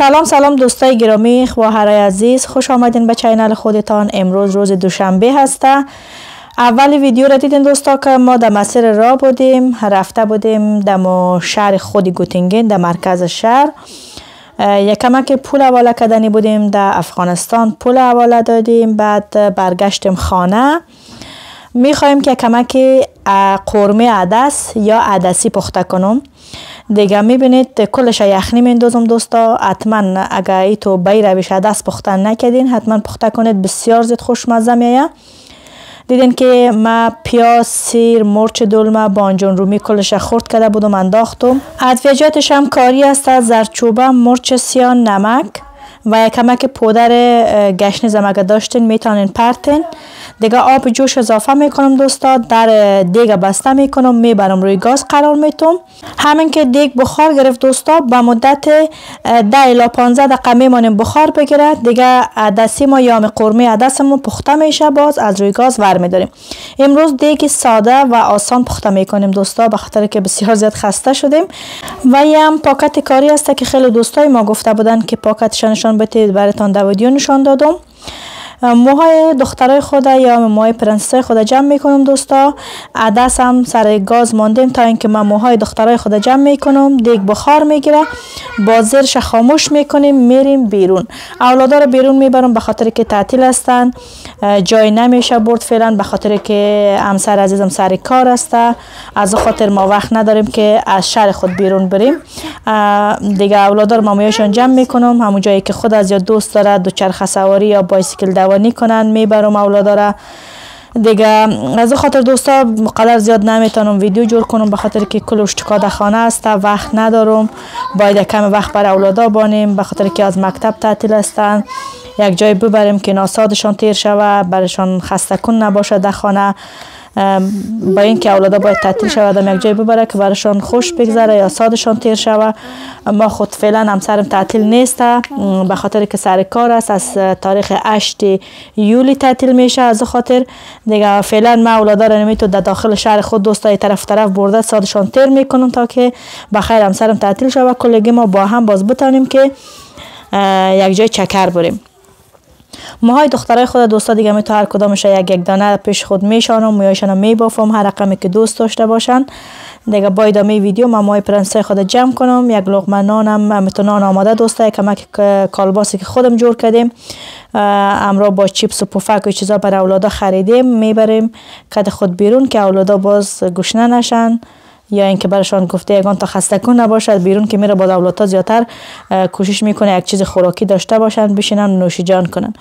سلام سلام دوستای گرامی خواهرای عزیز. خوش آمدین به چینل خودتان. امروز روز دوشنبه هسته. اول ویدیو را دیدین دوستا که ما در مسیر را بودیم رفته بودیم در شهر خود گوتینگن در مرکز شهر. یکمک پول حواله کردنی بودیم در افغانستان. پول حواله دادیم بعد برگشتیم خانه. می‌خوایم که کمک قرمه عدس یا عدسی پخته کنم. دیگه می‌بینید کلش یخنی میندازم دوستا حتما اگر ای تو بای روش عدس پخته نکردین حتما پخته کنید. بسیار زیاد خوشمزه میایه دیدین که ما پیاز سیر مرچ دلمه بانجان رومی کلش خورد کرده بودم انداختم. ادویجاتش هم کاری است زرچوبه مرچ سیان نمک و یک کمک پودر گشنی زمگه داشتین می‌تونین پرتین. دیگه آب جوش اضافه می‌کنم دوستا در دیگه بسته می‌کنم می‌برم روی گاز قرار میتم همین که دیگ بخار گرفت دوستا به مدت 10 الی 15 دقیقه میمانیم بخار بگیره. دیگه عدسی ما یا قرمه عدسمون پخته میشه باز از روی گاز ور میداریم. امروز دیگ ساده و آسان پخته می‌کنیم دوستا به خاطر که بسیار زیاد خسته شدیم. و یه هم پاکت کاری است که خیلی دوستای ما گفته بودن که پاکتش نشان بدید براتون در ویدیو نشان دادم. موهای دخترای خود یا موهای پرنسسای خود جمع می‌کنم دوستا. عدس هم سر گاز ماندیم تا اینکه من موهای دخترای خود جمع می‌کنم. دیگ بخار می‌گیره با زیرش خاموش می‌کنیم میریم بیرون. اولادا رو بیرون می‌برم به خاطر که تعطیل هستن. جای نمیشه برد فعلا به خاطر که همسر عزیزم سر کار است از خاطر ما وقت نداریم که از شهر خود بیرون بریم. دیگه اولادا رو مامایشان جمع می‌کنم. همون جایی که خود از یا دوست داره دوچرخه سواری یا بایسیکل روانی کنن می‌برم اولادا را دیگه از خاطر دوستا قدر زیاد نمی‌تونم ویدیو جور کنم به خاطر که کلوش در خانه است وقت ندارم. باید کم وقت بر اولادا بانیم به خاطر که از مکتب تعطیل هستن. یک جای ببریم که ناسادشان تیر شوه برشان خسته کن نباشه در خانه. با اینکه اولادا باید تعطیل شود یک جای ببره که برشان خوش بگذره یا سادشان تیر شود. ما خود فعلا همسرم تعطیل نیست. به خاطر که سر کار است از تاریخ 8 یولی تعطیل میشه از خاطر. دیگه فعلا ما اولادا را نمیتو در داخل شهر خود دوستای طرف طرف برده سادشان تیر می‌کنم تا که بخیر همسرم تعطیل شود. کلگی ما با هم باز بتانیم که یک جای چکر بریم. موهای دخترای خود دوستا دیگه می تو هر کدامش یک یک دانه پیش خود میشانم مویاشون میبافم هر رقمی که دوست داشته باشن. دیگه با ادامه ویدیو من موهای پرنسه خود جمع کنم. یک لقمه نانم نان آماده دوستا کمک کالباسی که خودم جور کردیم. امرا با چیپس و پفک و چیزا بر اولادا خریدیم می‌بریم. کد خود بیرون که اولادا باز گشنه نشن یا اینکه برشان گفته یگان تا خسته کن نباشد بیرون که میره با دولت زیادتر کوشش می‌کنه یک چیز خوراکی داشته باشن بشینن نوشی جان کنن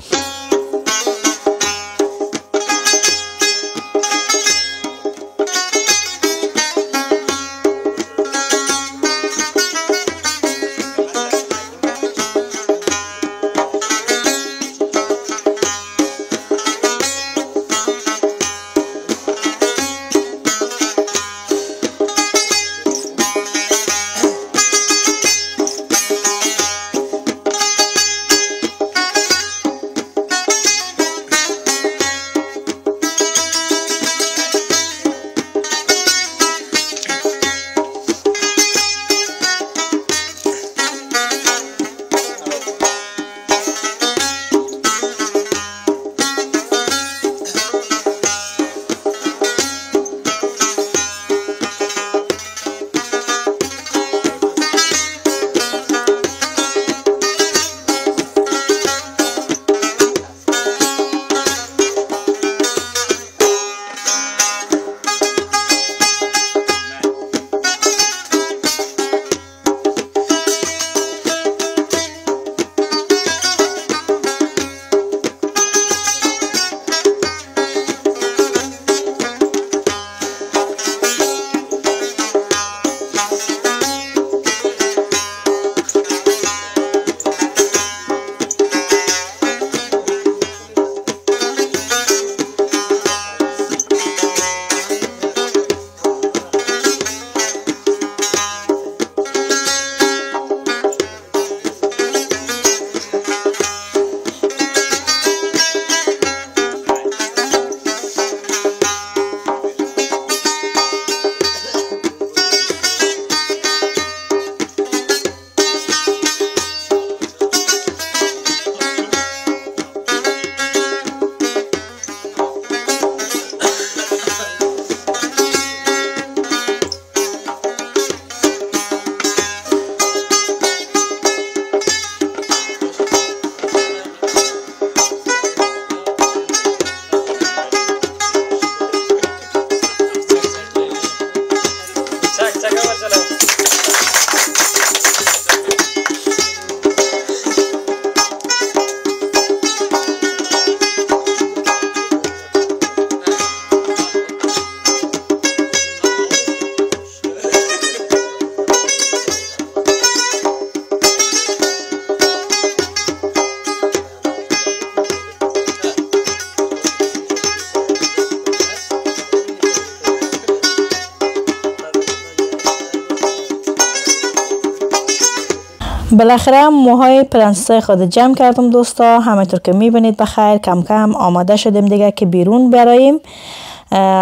بالاخره موهای پرنسسای خود جمع کردم دوستا. همینطور که می‌بینید بخیر. کم کم آماده شدیم دیگه که بیرون براییم.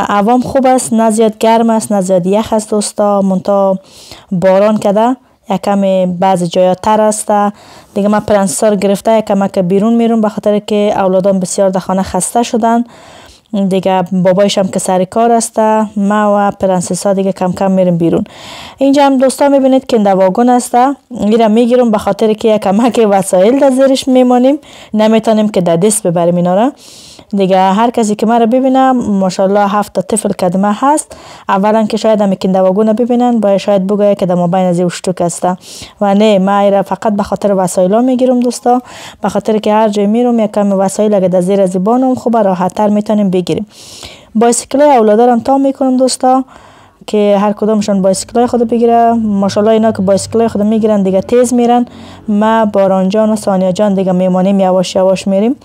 هوا هم خوب است. نه زیاد گرم است نه زیاد یخ است دوستا. منتها باران کده یک کمی بعض جایا تر است. دیگه من پرنسسا رو گرفته یک که بیرون میرون به خاطر که اولادان بسیار در خانه خسته شدن. دیگه بابایش هم که سر کار است ما و پرنسس ها دیگه کم کم میریم بیرون. اینجا هم دوستا می‌بینید که واگن است. میرم می‌گیرم به خاطر که یک کمک وسایل در زیرش میمانیم. نمی‌تونیم که در دست ببریم اینا دیگه هر کسی که مرا ببینه ماشاءالله هفت تا طفل کدمه هست. اولا که شاید هم کنده واگون ببینن باید شاید بگه که در مابین از اشتوک است. و نه ما فقط به خاطر وسایل می‌گیرم دوستا. به خاطر که هر جای میرم یک کم وسایل اگه در زیر زبانم خوب راحت تر می‌تونیم بگیریم. بایسکل اولادارم تا می‌کنم دوستا که هر کدامشان بایسکل خود بگیره. ماشاءالله اینا که بایسکل خود می‌گیرن دیگه تیز میرن. ما باران جان و سانیا جان دیگه میمانیم یواش یواش میریم.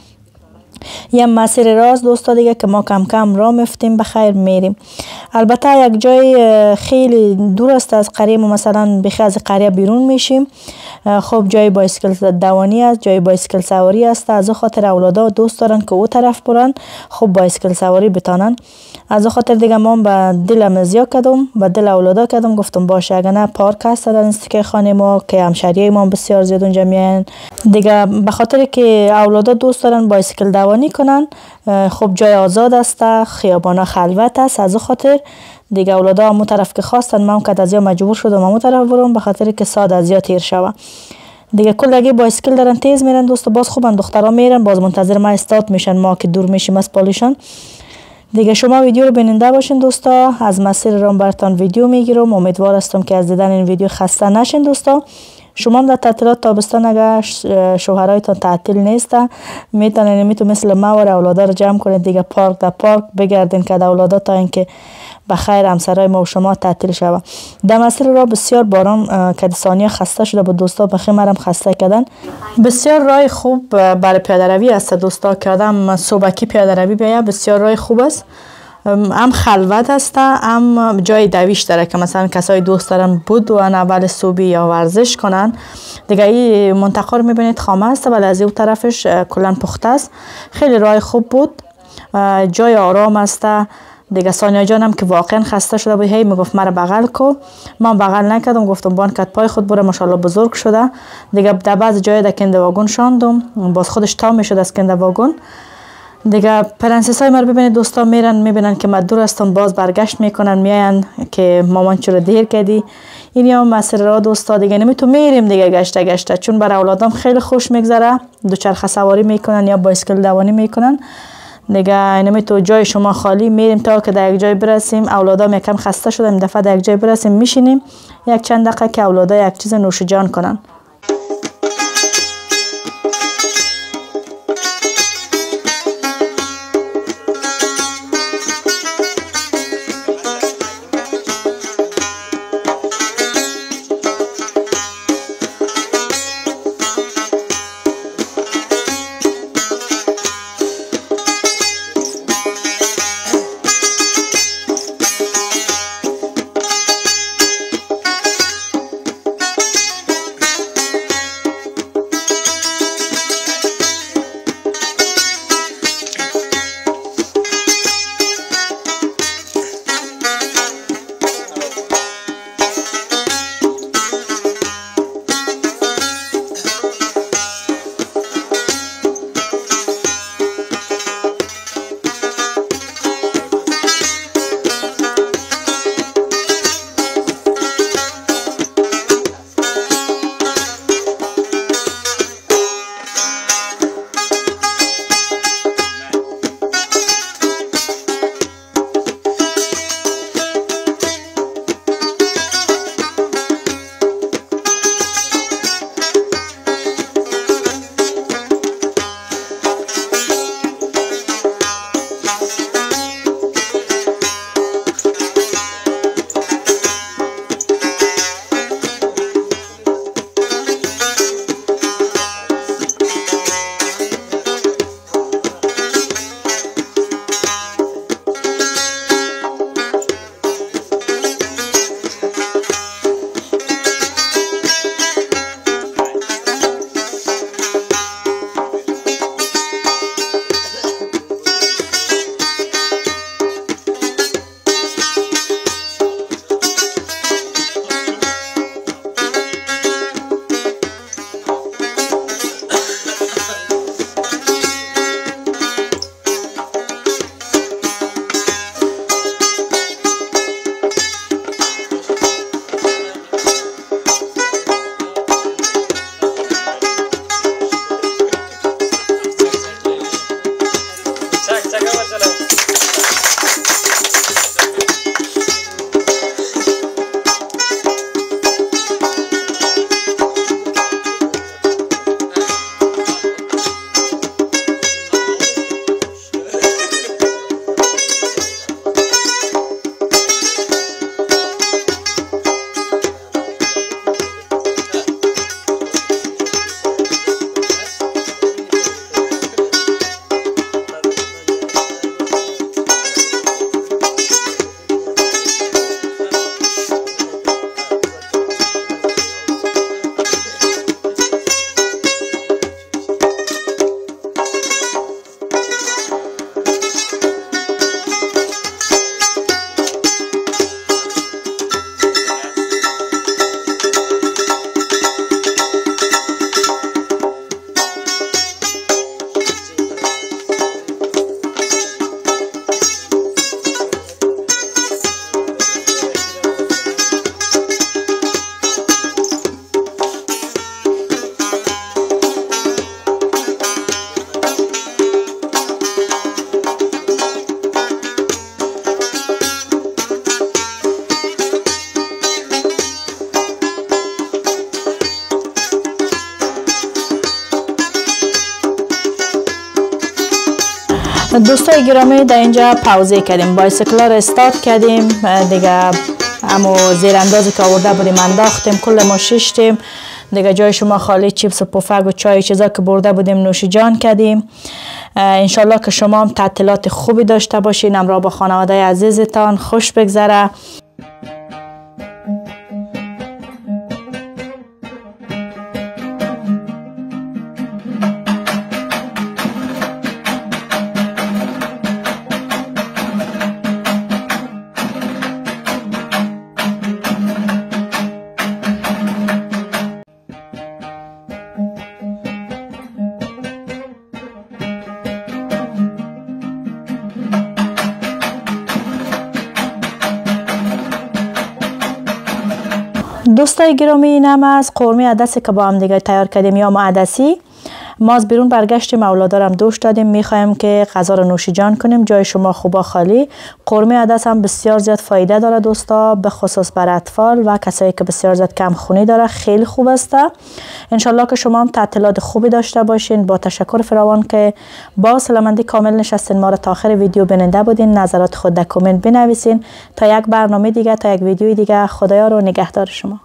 یه مسیر راست دوستا دیگه که ما کم کم را مفتیم به خیر میریم. البته یک جای خیلی دور است از قریه مثلا بخی از قریه بیرون میشیم. خب جای بایسکل دوانی است جای بایسکل سواری است. از خاطر اولادا دوست دارن که او طرف برن خب بایسکل سواری بتانن. از خاطر دیگه ما به دلم زیاد کدم به دل اولادا کدم گفتم باشه. اگر نه پارک هست در استیکه خانه ما که همشریه ما بسیار زیاد اونجا میان. دیگه به خاطر که اولادا دوست دارن بایسکل دوانی کنن. خب جای آزاد است خیابانا خلوت است. از خاطر دیگه اولادا همون طرف که خواستن من که از مجبور شدم همون طرف برم به خاطر که ساد از تیر شوه. دیگه کل اگه بایسکل دارن تیز میرن دوست باز خوبن دخترها میرن باز منتظر ما استاد میشن ما که دور میشیم از پالیشان. دیگه شما ویدیو رو بیننده باشین دوستا از مسیر رام برتان ویدیو می‌گیرم امیدوار هستم که از دیدن این ویدیو خسته نشین دوستا. شما در تعطیلات تابستان اگر شوهرایتان تعطیل نیست می‌تونین میتون مثل ما و اولادا رو جمع کنید دیگه پارک در پارک بگردین که اولادا تا اینکه بخیر همسرای ما و شما تعطیل شوه در مسیر را بسیار باران کدسانی خسته شده بود دوستا بخیر مرم خسته کردن. بسیار رای خوب برای پیاده روی است دوستا که آدم صبحکی پیاده روی بیایه بسیار رای خوب است. هم خلوت است هم جای دویش داره که مثلا کسای دوست دارن بود و اول صوبی یا ورزش کنن. دیگه این منطقه رو می‌بینید خامه است ولی از این طرفش کلن پخته است. خیلی رای خوب بود. جای آرام است. دیگه سانیا جانم که واقعا خسته شده بود. هی می‌گفت مرا بغل کو. من بغل نکردم گفتم بان کت پای خود بره ماشاءالله بزرگ شده. دیگه در بعض جای در کنده واگن شاندم. باز خودش تا می‌شد از کنده واگن دیگه پرنسس های مر ببینید دوستان میرن می‌بینن که من دور هستم باز برگشت می‌کنن میاین که مامان چرا دیر کردی؟ این یا مسیر را دوستا دیگه نمیتون میریم دیگه گشته گشته چون برای اولادم خیلی خوش میگذره. دوچرخه سواری می‌کنن یا بایسکل دوانی می‌کنن. دیگه نمی تو جای شما خالی میریم تا که در یک جای برسیم. اولادام یکم خسته شدم دفعه در یک جای برسیم میشینیم. یک چند دقیقه که اولادا یک چیز نوش جان کنن. دوستای گرامی در اینجا پاوزه کردیم. بایسکل را استارت کردیم. دیگه اما زیر اندازی که آورده بودیم انداختیم. کل ما ششتیم دیگه جای شما خالی چیپس و پفک و چای چیزا که برده بودیم نوشی جان کردیم. انشالله که شما هم تعطیلات خوبی داشته باشین. امرا با خانواده عزیزتان خوش بگذره. دوستای گرامی اینم از قرمه عدسی که با هم دیگه تیار کردیم. یا عدسی. ما از بیرون برگشتیم اولادارم دوش دادیم. می‌خوایم که غذا رو نوشیجان کنیم. جای شما خوبا خالی. قرمه عدس هم بسیار زیاد فایده داره دوستا. به خصوص بر اطفال و کسایی که بسیار زیاد کم خونی داره. خیلی خوب است. انشالله که شما هم تعطیلات خوبی داشته باشین. با تشکر فراوان که با سلامتی کامل نشستین. ما رو تا آخر ویدیو بیننده بودین. نظرات خود در کامنت بنویسین. تا یک برنامه دیگه تا یک ویدیو دیگه خدایا رو نگهدار شما.